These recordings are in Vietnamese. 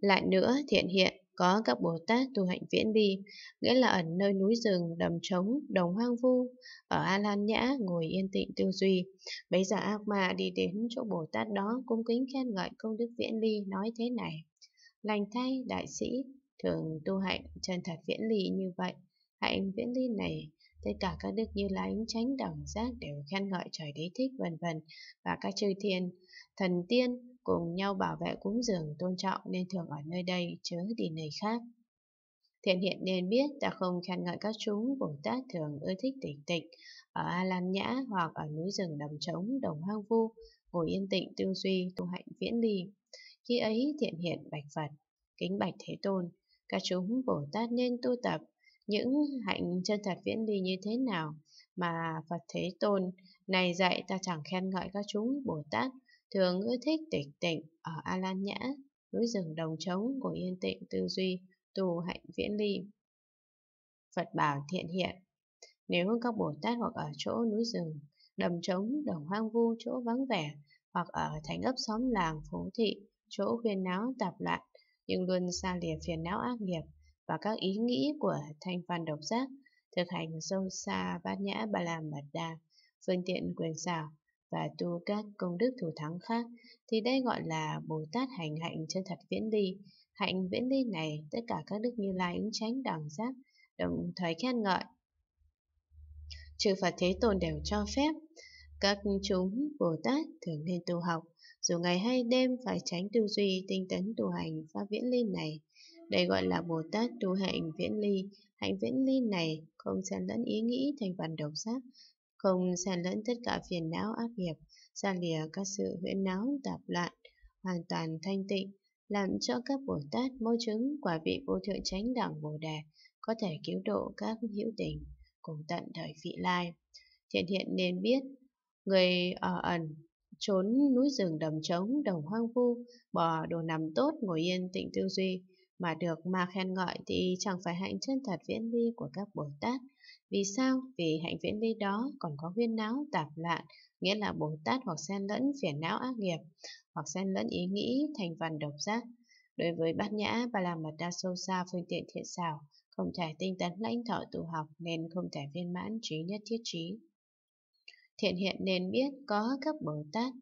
Lại nữa, thiện hiện có các Bồ Tát tu hạnh viễn ly, nghĩa là ẩn nơi núi rừng, đầm trống, đồng hoang vu, ở A Lan Nhã ngồi yên tịnh tư duy. Bây giờ ác ma đi đến chỗ Bồ Tát đó cung kính khen ngợi công đức viễn ly nói thế này. Lành thay, đại sĩ, thường tu hạnh chân thật viễn ly như vậy. Hạnh viễn ly này, tất cả các đức như là ánh chánh đẳng giác đều khen ngợi trời đế thích vân vân và các chư thiên, thần tiên cùng nhau bảo vệ cúng dường tôn trọng nên thường ở nơi đây chớ đi nơi khác. Thiện hiện nên biết ta không khen ngợi các chúng Bồ Tát thường ưa thích tỉnh tịch ở A Lan Nhã hoặc ở núi rừng đầm trống đồng hoang vu ngồi yên tịnh tư duy tu hạnh viễn ly. Khi ấy thiện hiện bạch Phật, kính bạch Thế Tôn, các chúng Bồ Tát nên tu tập những hạnh chân thật viễn ly như thế nào mà Phật Thế Tôn này dạy ta chẳng khen ngợi các chúng Bồ Tát thường ưa thích tịch tịnh ở A Lan Nhã, núi rừng đồng trống của yên tịnh tư duy, tu hạnh viễn ly. Phật bảo thiện hiện, nếu các Bồ Tát hoặc ở chỗ núi rừng, đầm trống, đồng hoang vu, chỗ vắng vẻ, hoặc ở thành ấp xóm làng, phố thị, chỗ huyên náo tạp loạn, nhưng luôn xa lìa phiền não ác nghiệp và các ý nghĩ của thanh văn độc giác, thực hành sâu xa bát nhã ba la mật đa, phương tiện quyền xảo, và tu các công đức thủ thắng khác thì đây gọi là Bồ Tát hành hạnh chân thật viễn ly. Hạnh viễn ly này, tất cả các đức như lai ứng tránh đẳng giác, đồng thời khen ngợi. Chư Phật Thế Tôn đều cho phép các chúng Bồ Tát thường nên tu học, dù ngày hay đêm phải tránh tư duy tinh tấn tu hành pháp viễn ly này. Đây gọi là Bồ Tát tu hạnh viễn ly. Hạnh viễn ly này không xen lẫn ý nghĩ thành phần độc giác không xen lẫn tất cả phiền não ác nghiệp, ra lìa các sự huyễn não tạp loạn, hoàn toàn thanh tịnh, làm cho các Bồ Tát môi chứng quả vị vô thượng chánh đẳng Bồ Đề có thể cứu độ các hữu tình cùng tận thời vị lai. Thiện hiện nên biết, người ở ẩn, trốn núi rừng đầm trống, đồng hoang vu, bỏ đồ nằm tốt ngồi yên tịnh tư duy, mà được mà khen ngợi thì chẳng phải hạnh chân thật viễn vi của các Bồ Tát, vì sao? Vì hạnh viễn ly đó còn có huyên não tạp loạn, nghĩa là Bồ Tát hoặc xen lẫn phiền não ác nghiệp, hoặc xen lẫn ý nghĩ thành văn độc giác. Đối với bát nhã và làm mật đa sâu xa phương tiện thiện xảo, không thể tinh tấn lãnh thọ tu học nên không thể viên mãn trí nhất thiết trí. Thiện hiện nên biết có các Bồ Tát,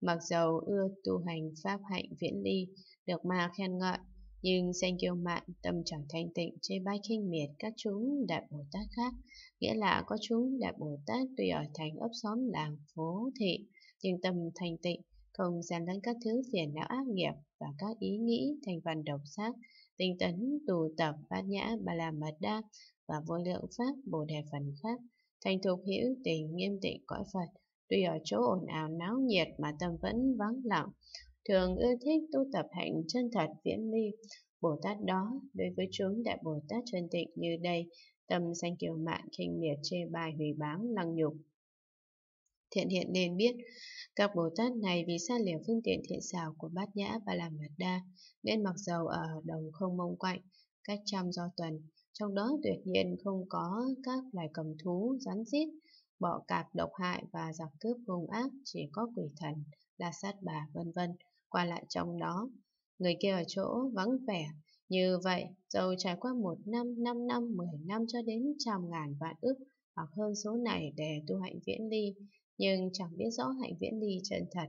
mặc dầu ưa tu hành pháp hạnh viễn ly, được mà khen ngợi, nhưng danh kiêu mạn tâm chẳng thanh tịnh chê bai khinh miệt các chúng đại Bồ Tát khác, nghĩa là có chúng đại Bồ Tát tuy ở thành ấp xóm làng phố thị, nhưng tâm thanh tịnh, không gian lẫn các thứ phiền não ác nghiệp và các ý nghĩ thành phần độc xác, tinh tấn, tù tập, bát nhã, ba la mật đa và vô lượng pháp bồ đề phần khác, thành thục hữu tình nghiêm tịnh cõi Phật, tuy ở chỗ ồn ào náo nhiệt mà tâm vẫn vắng lặng, thường ưa thích tu tập hạnh chân thật viễn ly. Bồ Tát đó, đối với chúng đại Bồ Tát chân tịnh như đây, tâm sanh kiều mạn khinh miệt chê bài hủy báng lăng nhục. Thiện hiện nên biết, các Bồ Tát này vì xa lìa phương tiện thiện xảo của bát nhã và làm mật đa, nên mặc dầu ở đồng không mông quạnh, cách trăm do tuần, trong đó tuyệt nhiên không có các loài cầm thú, rắn rít, bọ cạp độc hại và giặc cướp hung ác, chỉ có quỷ thần, la sát bà, vân vân qua lại trong đó. Người kia ở chỗ vắng vẻ, như vậy, dầu trải qua một năm, năm năm, mười năm cho đến trăm ngàn vạn ức hoặc hơn số này để tu hạnh viễn ly, nhưng chẳng biết rõ hạnh viễn ly chân thật.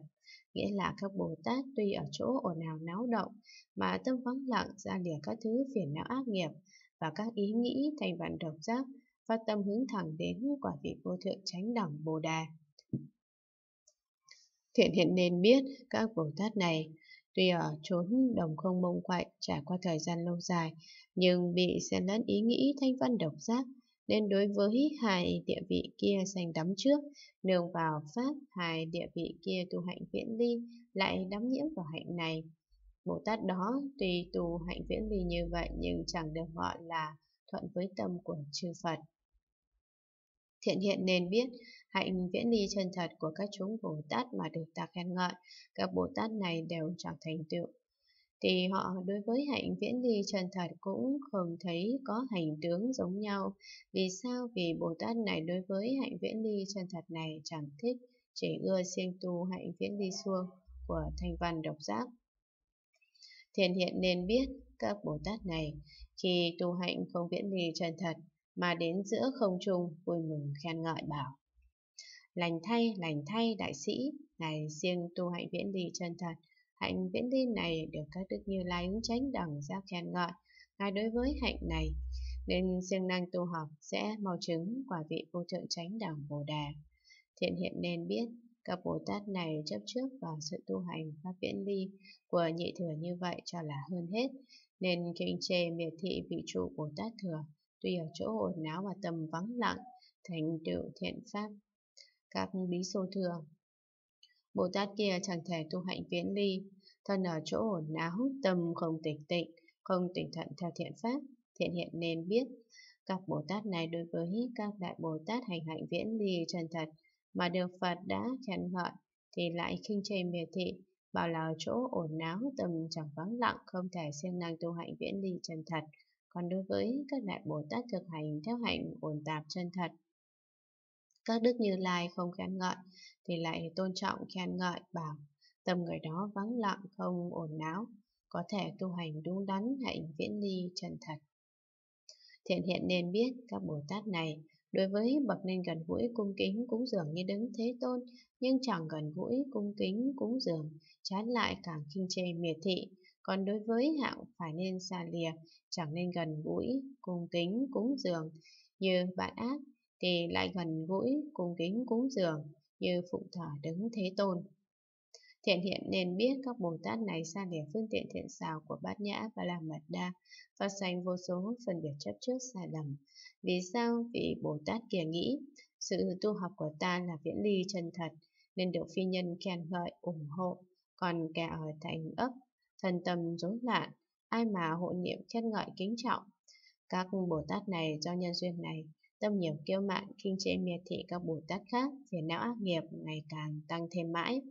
Nghĩa là các Bồ Tát tuy ở chỗ ồn ào náo động, mà tâm vắng lặng ra lìa các thứ phiền não ác nghiệp và các ý nghĩ thành vạn độc giác, phát tâm hướng thẳng đến quả vị vô thượng chánh đẳng Bồ Đà. Thiện hiện nên biết các Bồ Tát này tuy ở chốn đồng không mông quạnh, trải qua thời gian lâu dài, nhưng bị xen lẫn ý nghĩ thanh văn độc giác, nên đối với hai địa vị kia sành đắm trước, nương vào pháp, hai địa vị kia tu hạnh viễn ly, lại đắm nhiễm vào hạnh này Bồ Tát đó tuy tu hạnh viễn ly như vậy, nhưng chẳng được gọi là thuận với tâm của chư Phật. Thiện hiện nên biết hạnh viễn ly chân thật của các chúng Bồ Tát mà được ta khen ngợi, các Bồ Tát này đều chẳng thành tựu. Thì họ đối với hạnh viễn ly chân thật cũng không thấy có hành tướng giống nhau. Vì sao? Vì Bồ Tát này đối với hạnh viễn ly chân thật này chẳng thích, chỉ ưa siêng tu hạnh viễn ly xuông của thanh văn độc giác. Thiền hiện nên biết các Bồ Tát này khi tu hạnh không viễn ly chân thật mà đến giữa không trung vui mừng khen ngợi bảo. Lành thay, lành thay đại sĩ, ngày riêng tu hạnh viễn ly chân thật, hạnh viễn ly này được các đức như lai ứng chánh đẳng giác khen ngợi, ngài đối với hạnh này nên siêng năng tu học sẽ mau chứng quả vị vô thượng chánh đẳng Bồ Đà. Thiện hiện nên biết các Bồ Tát này chấp trước vào sự tu hành pháp viễn ly của nhị thừa như vậy cho là hơn hết, nên kinh chê miệt thị vị trụ Bồ Tát thừa, tuy ở chỗ ồn náo và tầm vắng lặng, thành tựu thiện pháp. Các bí sô thừa Bồ Tát kia chẳng thể tu hạnh viễn ly, thân ở chỗ ồn náo, tâm không tịch tịnh, không tỉnh thận theo thiện pháp, thiện hiện nên biết. Các Bồ Tát này đối với các Đại Bồ Tát hành hạnh viễn ly chân thật mà được Phật đã khen ngợi thì lại khinh chê miệt thị, bảo là chỗ ổn náo tâm chẳng vắng lặng không thể siêng năng tu hạnh viễn ly chân thật. Còn đối với các Đại Bồ Tát thực hành theo hạnh ổn tạp chân thật, các đức như lai không khen ngợi thì lại tôn trọng khen ngợi bảo tâm người đó vắng lặng không ổn náo có thể tu hành đúng đắn hạnh viễn ly chân thật. Thiện hiện nên biết các Bồ Tát này đối với bậc nên gần gũi cung kính cúng dường như đứng thế tôn nhưng chẳng gần gũi cung kính cúng dường chán lại càng khinh chê miệt thị còn đối với hạng phải nên xa lìa chẳng nên gần gũi cung kính cúng dường như bạn ác thì lại gần gũi cung kính cúng dường như phụng thờ đứng thế tôn Thiện hiện nên biết các Bồ Tát này xa lìa phương tiện thiện xào của bát nhã và làm mật đa, và sanh vô số phần việc chấp trước sai lầm. Vì sao? Vì Bồ Tát kia nghĩ, sự tu học của ta là viễn ly chân thật, nên được phi nhân khen ngợi, ủng hộ. Còn kẻ ở thành ấp, thần tâm rối loạn, ai mà hộ niệm khen ngợi kính trọng. Các Bồ Tát này do nhân duyên này, tâm nhiều kiêu mạn, kinh chế miệt thị các Bồ Tát khác, phiền não ác nghiệp ngày càng tăng thêm mãi.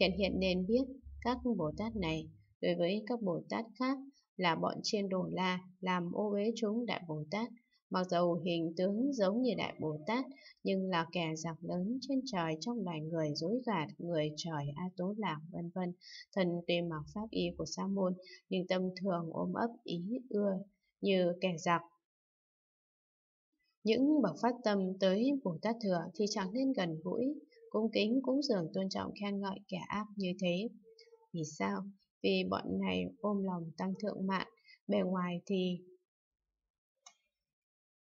Thiện hiện nên biết các Bồ Tát này đối với các Bồ Tát khác là bọn chiên đồ la làm ô uế chúng Đại Bồ Tát. Mặc dù hình tướng giống như Đại Bồ Tát nhưng là kẻ giặc lớn trên trời trong loài người dối gạt người trời A Tố Lạc vân vân. Thần tuy mặc pháp y của Sa môn nhưng tâm thường ôm ấp ý ưa như kẻ giặc những bậc phát tâm tới Bồ Tát Thừa thì chẳng nên gần gũi, cung kính cúng dường tôn trọng khen ngợi kẻ ác như thế. Vì sao? Vì bọn này ôm lòng tăng thượng mạng, bề ngoài thì